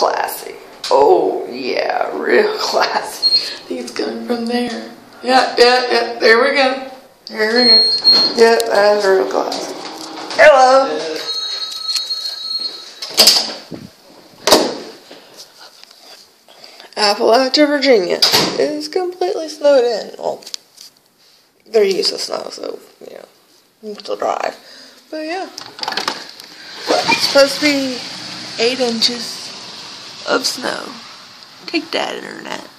classy. Oh, yeah, real classy. I think it's coming from there. Yeah, yeah, yeah, there we go. There we go. Yeah, that's real classy. Hello. Appalachia, Virginia is completely snowed in. Well, they're used to snow, so, you know, you can still drive. But yeah. It's supposed to be eight inches of snow. Take that, internet.